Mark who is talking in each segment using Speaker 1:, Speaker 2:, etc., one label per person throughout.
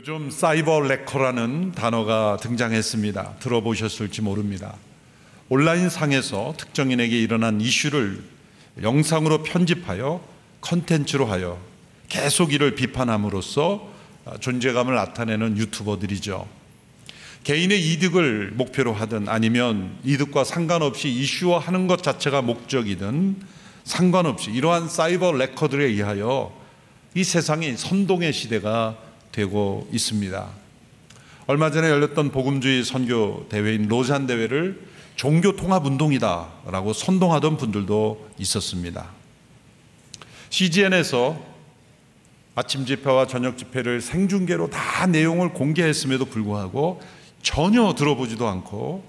Speaker 1: 요즘 사이버 레커라는 단어가 등장했습니다. 들어보셨을지 모릅니다. 온라인 상에서 특정인에게 일어난 이슈를 영상으로 편집하여 컨텐츠로 하여 계속 이를 비판함으로써 존재감을 나타내는 유튜버들이죠. 개인의 이득을 목표로 하든 아니면 이득과 상관없이 이슈화하는 것 자체가 목적이든 상관없이 이러한 사이버 레커들에 의하여 이 세상이 선동의 시대가 되고 있습니다. 얼마 전에 열렸던 복음주의 선교 대회인 로잔 대회를 종교 통합 운동이다라고 선동하던 분들도 있었습니다. CGN에서 아침 집회와 저녁 집회를 생중계로 다 내용을 공개했음에도 불구하고 전혀 들어보지도 않고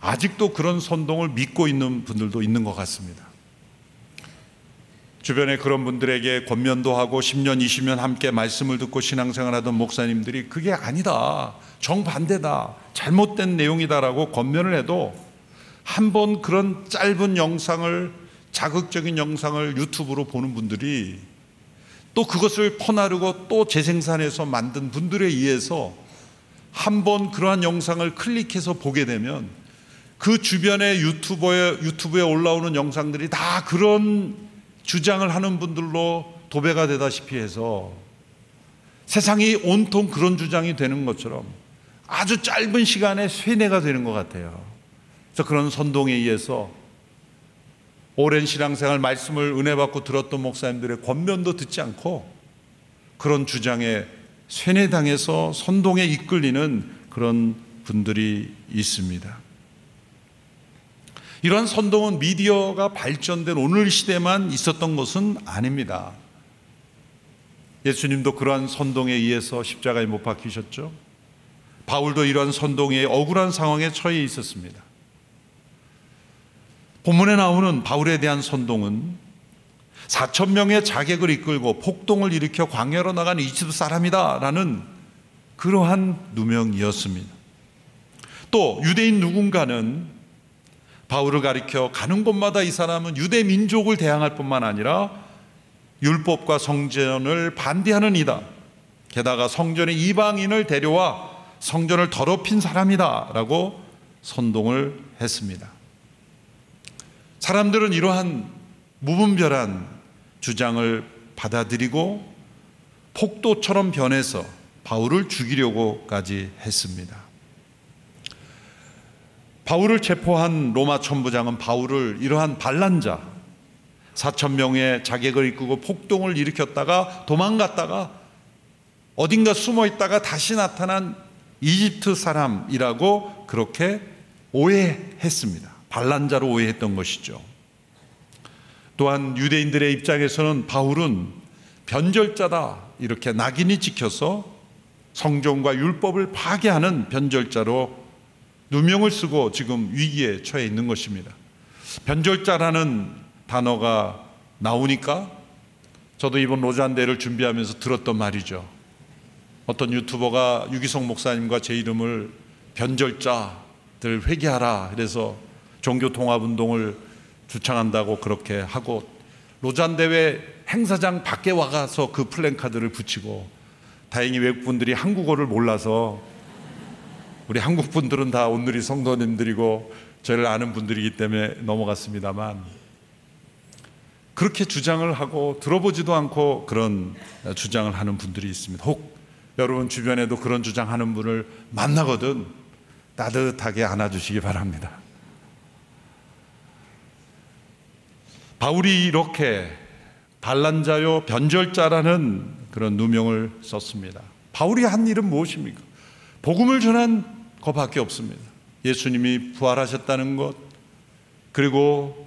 Speaker 1: 아직도 그런 선동을 믿고 있는 분들도 있는 것 같습니다. 주변에 그런 분들에게 권면도 하고 10년, 20년 함께 말씀을 듣고 신앙생활 하던 목사님들이 그게 아니다. 정반대다. 잘못된 내용이다라고 권면을 해도 한 번 그런 짧은 영상을 자극적인 영상을 유튜브로 보는 분들이 또 그것을 퍼나르고 또 재생산해서 만든 분들에 의해서 한 번 그러한 영상을 클릭해서 보게 되면 그 주변의 유튜버에, 유튜브에 올라오는 영상들이 다 그런 주장을 하는 분들로 도배가 되다시피 해서 세상이 온통 그런 주장이 되는 것처럼 아주 짧은 시간에 쇠뇌가 되는 것 같아요. 그래서 그런 선동에 의해서 오랜 신앙생활 말씀을 은혜 받고 들었던 목사님들의 권면도 듣지 않고 그런 주장에 쇠뇌당해서 선동에 이끌리는 그런 분들이 있습니다. 이런 선동은 미디어가 발전된 오늘 시대만 있었던 것은 아닙니다. 예수님도 그러한 선동에 의해서 십자가에 못 박히셨죠. 바울도 이러한 선동에 억울한 상황에 처해 있었습니다. 본문에 나오는 바울에 대한 선동은 4천 명의 자객을 이끌고 폭동을 일으켜 광야로 나간 이집트 사람이다라는 그러한 누명이었습니다. 또 유대인 누군가는 바울을 가리켜 가는 곳마다 이 사람은 유대 민족을 대항할 뿐만 아니라 율법과 성전을 반대하는 이다. 게다가 성전에 이방인을 데려와 성전을 더럽힌 사람이다 라고 선동을 했습니다. 사람들은 이러한 무분별한 주장을 받아들이고 폭도처럼 변해서 바울을 죽이려고까지 했습니다. 바울을 체포한 로마 천부장은 바울을 이러한 반란자 4천 명의 자객을 이끌고 폭동을 일으켰다가 도망갔다가 어딘가 숨어 있다가 다시 나타난 이집트 사람이라고 그렇게 오해했습니다. 반란자로 오해했던 것이죠. 또한 유대인들의 입장에서는 바울은 변절자다 이렇게 낙인이 찍혀서 성전과 율법을 파괴하는 변절자로 누명을 쓰고 지금 위기에 처해 있는 것입니다. 변절자라는 단어가 나오니까 저도 이번 로잔대를 준비하면서 들었던 말이죠. 어떤 유튜버가 유기성 목사님과 제 이름을 변절자들 회개하라. 그래서 종교 통합 운동을 주창한다고 그렇게 하고 로잔 대회 행사장 밖에 와가서 그 플랜카드를 붙이고 다행히 외국 분들이 한국어를 몰라서 우리 한국 분들은 다 오늘이 성도님들이고 저를 아는 분들이기 때문에 넘어갔습니다만 그렇게 주장을 하고 들어보지도 않고 그런 주장을 하는 분들이 있습니다. 혹 여러분 주변에도 그런 주장하는 분을 만나거든 따뜻하게 안아주시기 바랍니다. 바울이 이렇게 반란자요 변절자라는 그런 누명을 썼습니다. 바울이 한 일은 무엇입니까? 복음을 전한 그밖에 없습니다. 예수님이 부활하셨다는 것, 그리고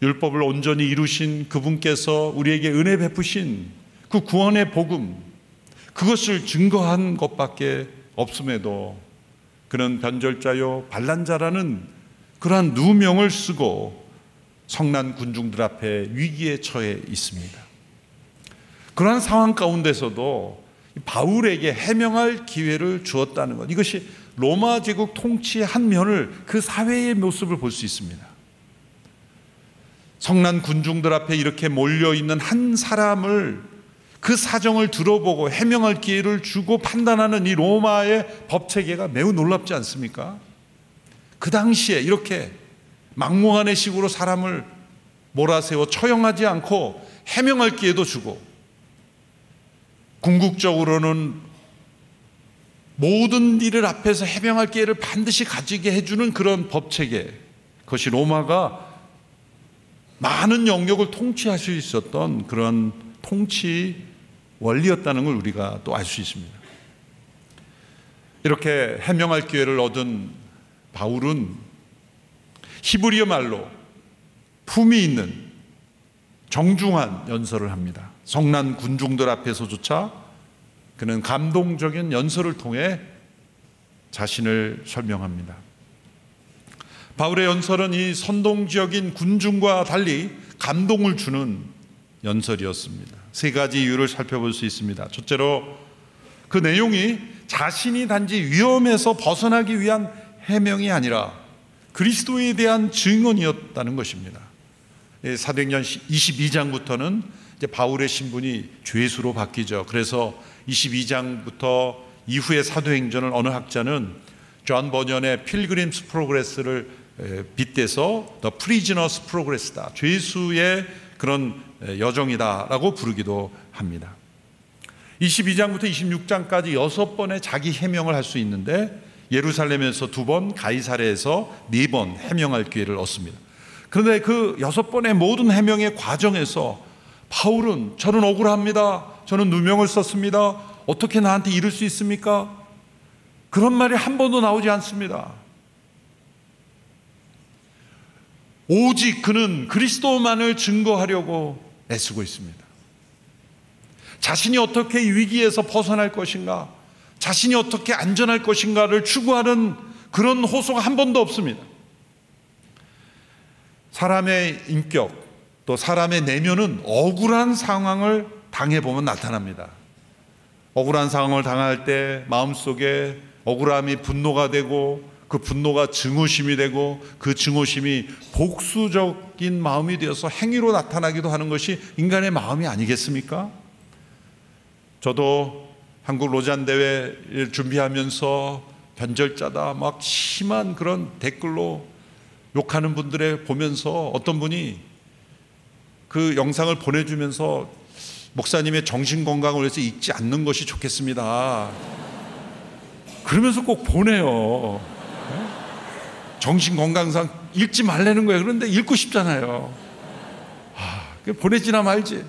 Speaker 1: 율법을 온전히 이루신 그분께서 우리에게 은혜 베푸신 그 구원의 복음, 그것을 증거한 것밖에 없음에도 그는 변절자요 반란자라는 그러한 누명을 쓰고 성난 군중들 앞에 위기에 처해 있습니다. 그러한 상황 가운데서도 바울에게 해명할 기회를 주었다는 것. 이것이 로마 제국 통치의 한 면을 그 사회의 모습을 볼 수 있습니다. 성난 군중들 앞에 이렇게 몰려 있는 한 사람을 그 사정을 들어보고 해명할 기회를 주고 판단하는 이 로마의 법 체계가 매우 놀랍지 않습니까? 그 당시에 이렇게 막무가내 식으로 사람을 몰아세워 처형하지 않고 해명할 기회도 주고 궁극적으로는 모든 일을 앞에서 해명할 기회를 반드시 가지게 해주는 그런 법 체계 그것이 로마가 많은 영역을 통치할 수 있었던 그런 통치 원리였다는 걸 우리가 또 알 수 있습니다. 이렇게 해명할 기회를 얻은 바울은 히브리어 말로 품이 있는 정중한 연설을 합니다. 성난 군중들 앞에서조차 그는 감동적인 연설을 통해 자신을 설명합니다. 바울의 연설은 이 선동적인 군중과 달리 감동을 주는 연설이었습니다. 세 가지 이유를 살펴볼 수 있습니다. 첫째로 그 내용이 자신이 단지 위험에서 벗어나기 위한 해명이 아니라 그리스도에 대한 증언이었다는 것입니다. 사도행전 22장부터는 이제 바울의 신분이 죄수로 바뀌죠. 그래서 22장부터 이후의 사도행전을 어느 학자는 존 번연의 Pilgrim's Progress를 빗대서 The Prisoner's Progress다. 죄수의 그런 여정이다라고 부르기도 합니다. 22장부터 26장까지 여섯 번의 자기 해명을 할 수 있는데 예루살렘에서 두 번, 가이사랴에서 네 번 해명할 기회를 얻습니다. 그런데 그 여섯 번의 모든 해명의 과정에서 바울은 저는 억울합니다. 저는 누명을 썼습니다. 어떻게 나한테 이럴 수 있습니까? 그런 말이 한 번도 나오지 않습니다. 오직 그는 그리스도만을 증거하려고 애쓰고 있습니다. 자신이 어떻게 위기에서 벗어날 것인가, 자신이 어떻게 안전할 것인가를 추구하는 그런 호소가 한 번도 없습니다. 사람의 인격, 또 사람의 내면은 억울한 상황을 당해 보면 나타납니다. 억울한 상황을 당할 때 마음속에 억울함이 분노가 되고 그 분노가 증오심이 되고 그 증오심이 복수적인 마음이 되어서 행위로 나타나기도 하는 것이 인간의 마음이 아니겠습니까? 저도 한국 로잔 대회를 준비하면서 변절자다 막 심한 그런 댓글로 욕하는 분들의 보면서 어떤 분이 그 영상을 보내주면서 목사님의 정신 건강을 위해서 잊지 않는 것이 좋겠습니다. 그러면서 꼭 보내요. 정신 건강상 읽지 말라는 거예요. 그런데 읽고 싶잖아요. 아, 보내지나 말지.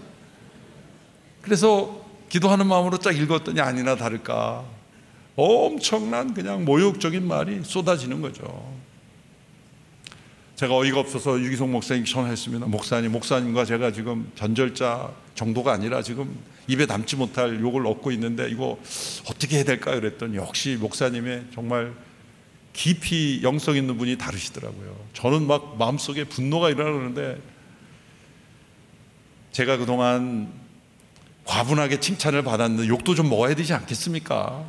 Speaker 1: 그래서 기도하는 마음으로 쫙 읽었더니 아니나 다를까. 엄청난 그냥 모욕적인 말이 쏟아지는 거죠. 제가 어이가 없어서 유기성 목사님 전화했습니다. 목사님, 목사님과 제가 지금 변절자 정도가 아니라 지금 입에 담지 못할 욕을 얻고 있는데 이거 어떻게 해야 될까 그랬더니 역시 목사님의 정말 깊이 영성 있는 분이 다르시더라고요. 저는 막 마음속에 분노가 일어나는데 제가 그동안 과분하게 칭찬을 받았는데 욕도 좀 먹어야 되지 않겠습니까?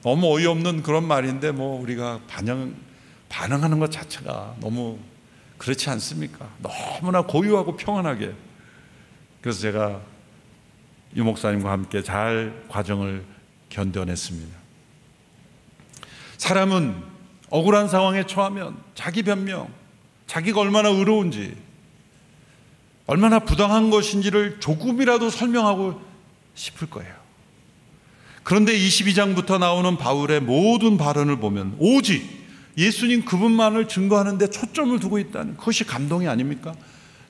Speaker 1: 너무 어이없는 그런 말인데 뭐 우리가 반영, 반응하는 것 자체가 너무 그렇지 않습니까? 너무나 고유하고 평안하게. 그래서 제가 유 목사님과 함께 잘 과정을 견뎌냈습니다. 사람은 억울한 상황에 처하면 자기 변명, 자기가 얼마나 의로운지, 얼마나 부당한 것인지를 조금이라도 설명하고 싶을 거예요. 그런데 22장부터 나오는 바울의 모든 발언을 보면 오직 예수님 그분만을 증거하는데 초점을 두고 있다는 그것이 감동이 아닙니까?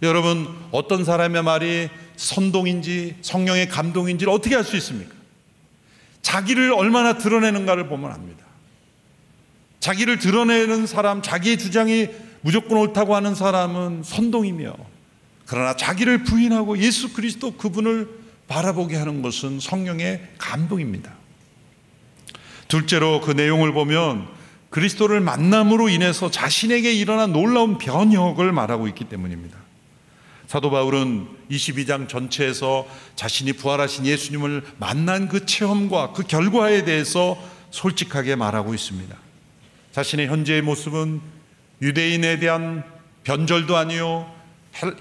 Speaker 1: 여러분, 어떤 사람의 말이 선동인지 성령의 감동인지를 어떻게 알 수 있습니까? 자기를 얼마나 드러내는가를 보면 압니다. 자기를 드러내는 사람, 자기의 주장이 무조건 옳다고 하는 사람은 선동이며 그러나 자기를 부인하고 예수 그리스도 그분을 바라보게 하는 것은 성령의 감동입니다. 둘째로 그 내용을 보면 그리스도를 만남으로 인해서 자신에게 일어난 놀라운 변혁을 말하고 있기 때문입니다. 사도 바울은 22장 전체에서 자신이 부활하신 예수님을 만난 그 체험과 그 결과에 대해서 솔직하게 말하고 있습니다. 자신의 현재의 모습은 유대인에 대한 변절도 아니요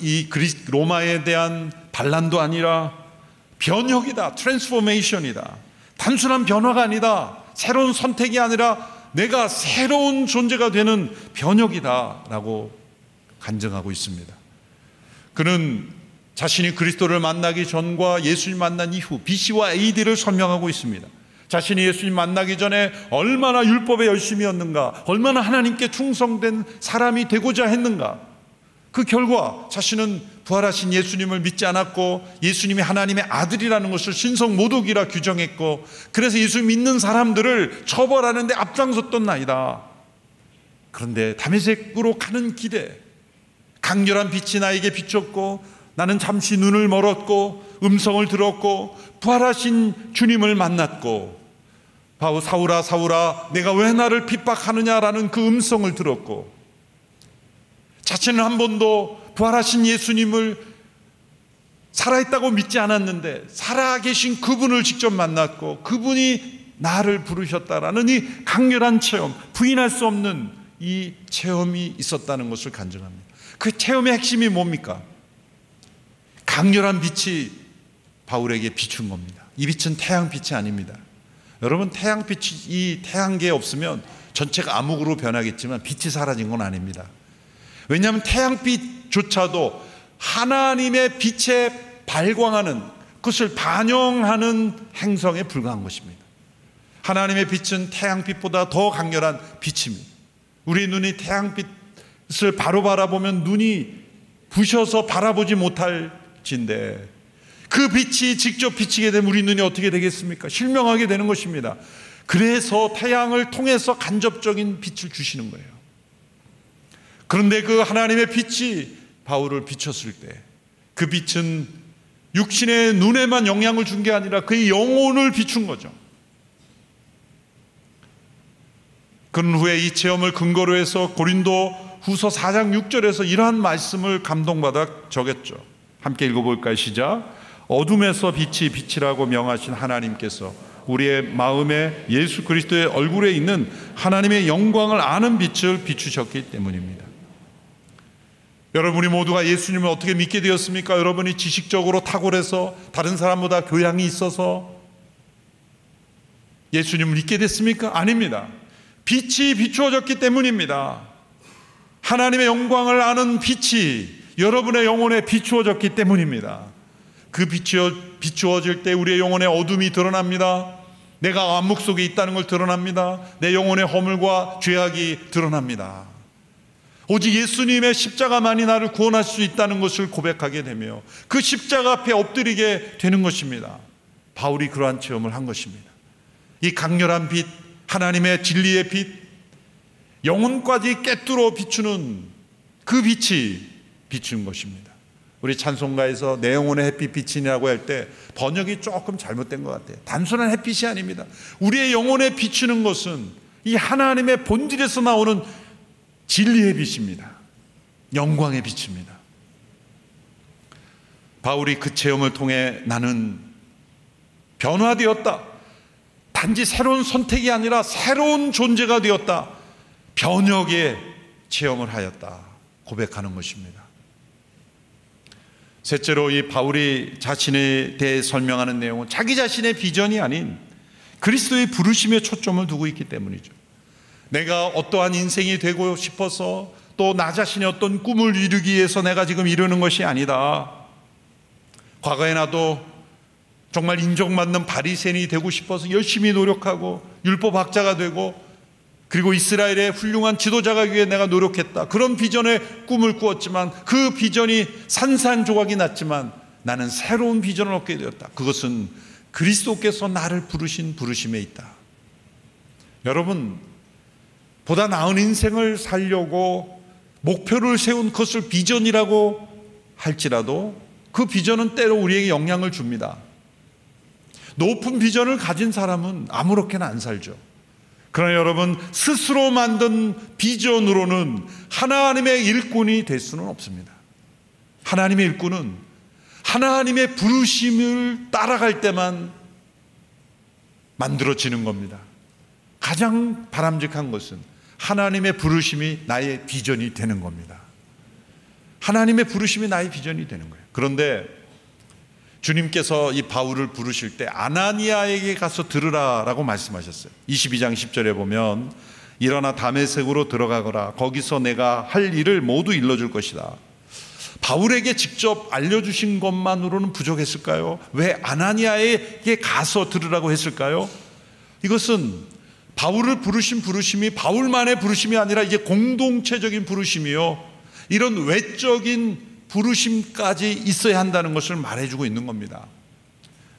Speaker 1: 이 로마에 대한 반란도 아니라 변혁이다. transformation이다. 단순한 변화가 아니다. 새로운 선택이 아니라 내가 새로운 존재가 되는 변혁이다라고 간증하고 있습니다. 그는 자신이 그리스도를 만나기 전과 예수님 만난 이후 BC와 AD를 설명하고 있습니다. 자신이 예수님 만나기 전에 얼마나 율법에 열심이었는가, 얼마나 하나님께 충성된 사람이 되고자 했는가. 그 결과 자신은 부활하신 예수님을 믿지 않았고 예수님이 하나님의 아들이라는 것을 신성 모독이라 규정했고 그래서 예수 믿는 사람들을 처벌하는데 앞장섰던 나이다. 그런데 담에색으로 가는 길에 강렬한 빛이 나에게 비쳤고 나는 잠시 눈을 멀었고 음성을 들었고 부활하신 주님을 만났고 바로 사울아 사울아 내가 왜 나를 핍박하느냐라는 그 음성을 들었고 자신은 한 번도 부활하신 예수님을 살아있다고 믿지 않았는데 살아계신 그분을 직접 만났고 그분이 나를 부르셨다라는 이 강렬한 체험, 부인할 수 없는 이 체험이 있었다는 것을 간증합니다. 그 체험의 핵심이 뭡니까? 강렬한 빛이 바울에게 비춘 겁니다. 이 빛은 태양빛이 아닙니다. 여러분 태양빛이 이 태양계에 없으면 전체가 암흑으로 변하겠지만 빛이 사라진 건 아닙니다. 왜냐하면 태양빛조차도 하나님의 빛에 발광하는 그것을 반영하는 행성에 불과한 것입니다. 하나님의 빛은 태양빛보다 더 강렬한 빛입니다. 우리 눈이 태양빛을 바로 바라보면 눈이 부셔서 바라보지 못할 진데 그 빛이 직접 비치게 되면 우리 눈이 어떻게 되겠습니까? 실명하게 되는 것입니다. 그래서 태양을 통해서 간접적인 빛을 주시는 거예요. 그런데 그 하나님의 빛이 바울을 비췄을 때 그 빛은 육신의 눈에만 영향을 준 게 아니라 그의 영혼을 비춘 거죠. 그런 후에 이 체험을 근거로 해서 고린도 후서 4장 6절에서 이러한 말씀을 감동받아 적였죠. 함께 읽어볼까요? 시작. 어둠에서 빛이 빛이라고 명하신 하나님께서 우리의 마음에 예수 그리스도의 얼굴에 있는 하나님의 영광을 아는 빛을 비추셨기 때문입니다. 여러분이 모두가 예수님을 어떻게 믿게 되었습니까? 여러분이 지식적으로 탁월해서 다른 사람보다 교양이 있어서 예수님을 믿게 됐습니까? 아닙니다. 빛이 비추어졌기 때문입니다. 하나님의 영광을 아는 빛이 여러분의 영혼에 비추어졌기 때문입니다. 그 비추어, 비추어질 때 우리의 영혼의 어둠이 드러납니다. 내가 암묵 속에 있다는 걸 드러납니다. 내 영혼의 허물과 죄악이 드러납니다. 오직 예수님의 십자가만이 나를 구원할 수 있다는 것을 고백하게 되며 그 십자가 앞에 엎드리게 되는 것입니다. 바울이 그러한 체험을 한 것입니다. 이 강렬한 빛, 하나님의 진리의 빛, 영혼까지 깨뚫어 비추는 그 빛이 비춘 것입니다. 우리 찬송가에서 내 영혼의 햇빛 비치냐고 할 때 번역이 조금 잘못된 것 같아요. 단순한 햇빛이 아닙니다. 우리의 영혼에 비추는 것은 이 하나님의 본질에서 나오는 진리의 빛입니다. 영광의 빛입니다. 바울이 그 체험을 통해 나는 변화되었다. 단지 새로운 선택이 아니라 새로운 존재가 되었다. 변혁의 체험을 하였다. 고백하는 것입니다. 셋째로 이 바울이 자신에 대해 설명하는 내용은 자기 자신의 비전이 아닌 그리스도의 부르심에 초점을 두고 있기 때문이죠. 내가 어떠한 인생이 되고 싶어서 또 나 자신의 어떤 꿈을 이루기 위해서 내가 지금 이루는 것이 아니다. 과거에 나도 정말 인정받는 바리새인이 되고 싶어서 열심히 노력하고 율법학자가 되고 그리고 이스라엘의 훌륭한 지도자가 위해 내가 노력했다. 그런 비전의 꿈을 꾸었지만 그 비전이 산산조각이 났지만 나는 새로운 비전을 얻게 되었다. 그것은 그리스도께서 나를 부르신 부르심에 있다. 여러분, 보다 나은 인생을 살려고 목표를 세운 것을 비전이라고 할지라도 그 비전은 때로 우리에게 영향을 줍니다. 높은 비전을 가진 사람은 아무렇게나 안 살죠. 그러나 여러분, 스스로 만든 비전으로는 하나님의 일꾼이 될 수는 없습니다. 하나님의 일꾼은 하나님의 부르심을 따라갈 때만 만들어지는 겁니다. 가장 바람직한 것은 하나님의 부르심이 나의 비전이 되는 겁니다. 하나님의 부르심이 나의 비전이 되는 거예요. 그런데 주님께서 이 바울을 부르실 때 아나니아에게 가서 들으라라고 말씀하셨어요. 22장 10절에 보면 일어나 담에색으로 들어가거라. 거기서 내가 할 일을 모두 일러줄 것이다. 바울에게 직접 알려주신 것만으로는 부족했을까요? 왜 아나니아에게 가서 들으라고 했을까요? 이것은 바울을 부르신 부르심이 바울만의 부르심이 아니라 이제 공동체적인 부르심이요. 이런 외적인 부르심까지 있어야 한다는 것을 말해주고 있는 겁니다.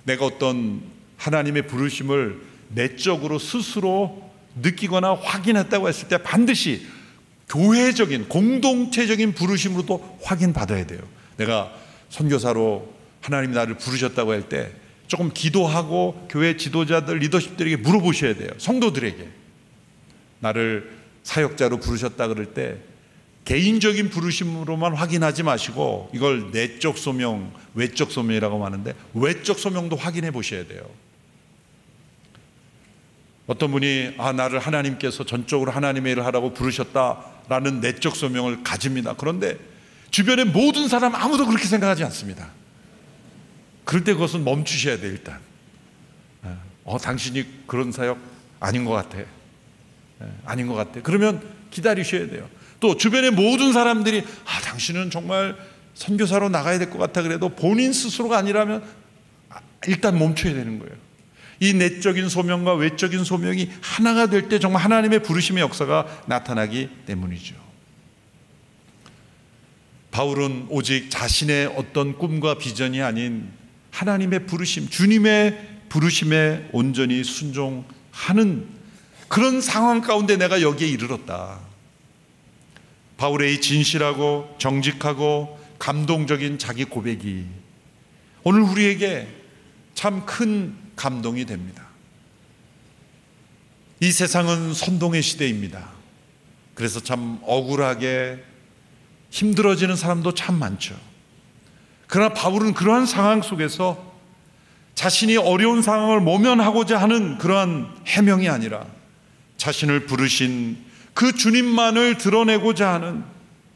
Speaker 1: 내가 어떤 하나님의 부르심을 내적으로 스스로 느끼거나 확인했다고 했을 때 반드시 교회적인 공동체적인 부르심으로도 확인받아야 돼요. 내가 선교사로 하나님 나를 부르셨다고 할 때 조금 기도하고 교회 지도자들 리더십들에게 물어보셔야 돼요. 성도들에게 나를 사역자로 부르셨다 그럴 때 개인적인 부르심으로만 확인하지 마시고 이걸 내적 소명, 외적 소명이라고 하는데 외적 소명도 확인해 보셔야 돼요. 어떤 분이 아 나를 하나님께서 전적으로 하나님의 일을 하라고 부르셨다라는 내적 소명을 가집니다. 그런데 주변의 모든 사람 아무도 그렇게 생각하지 않습니다. 그럴 때 그것은 멈추셔야 돼요 일단. 어 당신이 그런 사역 아닌 것 같아. 아닌 것 같아. 그러면 기다리셔야 돼요. 또 주변의 모든 사람들이 아 당신은 정말 선교사로 나가야 될 것 같아 그래도 본인 스스로가 아니라면 일단 멈춰야 되는 거예요. 이 내적인 소명과 외적인 소명이 하나가 될 때 정말 하나님의 부르심의 역사가 나타나기 때문이죠. 바울은 오직 자신의 어떤 꿈과 비전이 아닌 하나님의 부르심, 주님의 부르심에 온전히 순종하는 그런 상황 가운데 내가 여기에 이르렀다. 바울의 이 진실하고 정직하고 감동적인 자기 고백이 오늘 우리에게 참 큰 감동이 됩니다. 이 세상은 선동의 시대입니다. 그래서 참 억울하게 힘들어지는 사람도 참 많죠. 그러나 바울은 그러한 상황 속에서 자신이 어려운 상황을 모면하고자 하는 그러한 해명이 아니라 자신을 부르신 그 주님만을 드러내고자 하는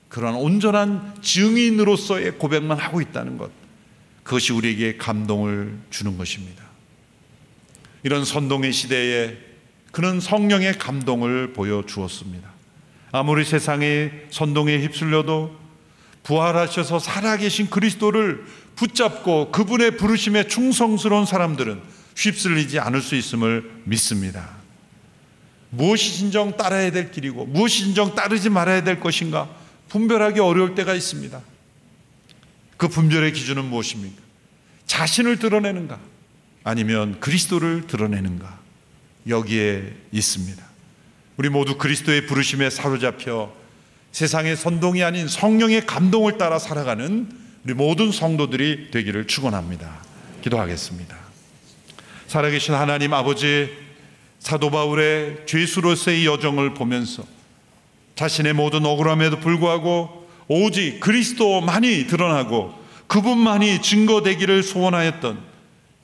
Speaker 1: 그러한 온전한 증인으로서의 고백만 하고 있다는 것. 그것이 우리에게 감동을 주는 것입니다. 이런 선동의 시대에 그는 성령의 감동을 보여주었습니다. 아무리 세상의 선동에 휩쓸려도 부활하셔서 살아계신 그리스도를 붙잡고 그분의 부르심에 충성스러운 사람들은 휩쓸리지 않을 수 있음을 믿습니다. 무엇이 진정 따라야 될 길이고 무엇이 진정 따르지 말아야 될 것인가 분별하기 어려울 때가 있습니다. 그 분별의 기준은 무엇입니까? 자신을 드러내는가 아니면 그리스도를 드러내는가 여기에 있습니다. 우리 모두 그리스도의 부르심에 사로잡혀 세상의 선동이 아닌 성령의 감동을 따라 살아가는 우리 모든 성도들이 되기를 축원합니다. 기도하겠습니다. 살아계신 하나님 아버지 사도 바울의 죄수로서의 여정을 보면서 자신의 모든 억울함에도 불구하고 오직 그리스도만이 드러나고 그분만이 증거되기를 소원하였던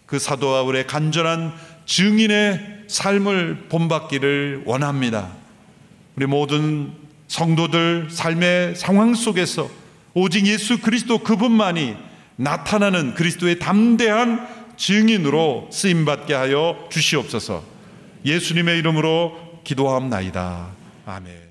Speaker 1: 그 사도 바울의 간절한 증인의 삶을 본받기를 원합니다. 우리 모든 성도들 삶의 상황 속에서 오직 예수 그리스도 그분만이 나타나는 그리스도의 담대한 증인으로 쓰임받게 하여 주시옵소서. 예수님의 이름으로 기도함나이다. 아멘.